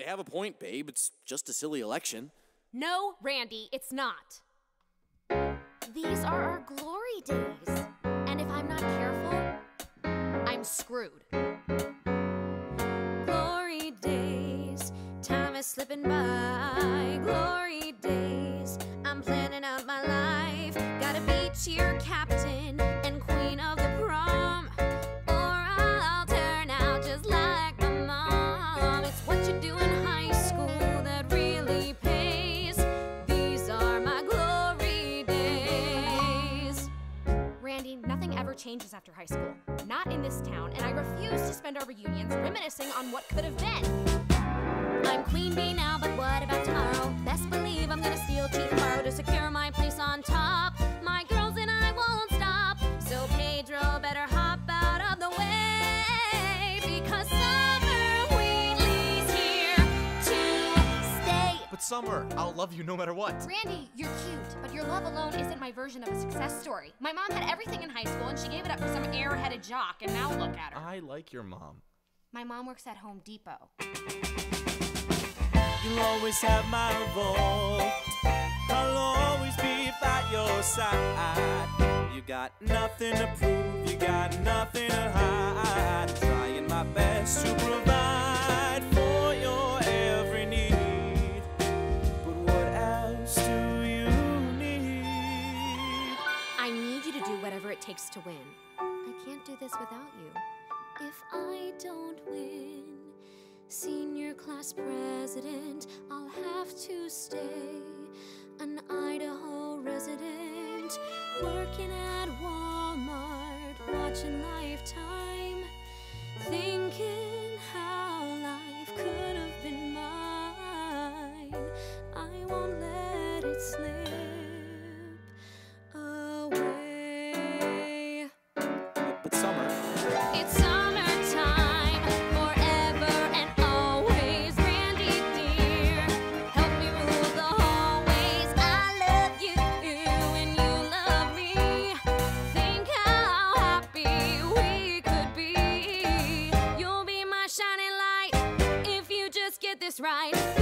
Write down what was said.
They have a point, babe. It's just a silly election. No, Randy, it's not. These are our glory days. And if I'm not careful, I'm screwed. Glory days, time is slipping by. Glory nothing ever changes after high school. Not in this town, and I refuse to spend our reunions reminiscing on what could have been. I'm queen bee now, but what about tomorrow? Best believe I'm gonna steal, cheat, borrow to secure my place on top. My girls and I won't stop, so Pedro better hop out of the way because Summer Wheeler's here to stay. But Summer, I'll love you no matter what. Randy, you're cute, but your love alone isn't my version of a success story. My mom had everything in high school, and she gave it up for some airheaded jock, and now look at her. I like your mom. My mom works at Home Depot. You'll always have my vote. I'll always be by your side. You got nothing to prove, you got nothing to hide. Need you to do whatever it takes to win. I can't do this without you. If I don't win, senior class president, I'll have to stay an Idaho resident, working at Walmart, watching Lifetime, this ride.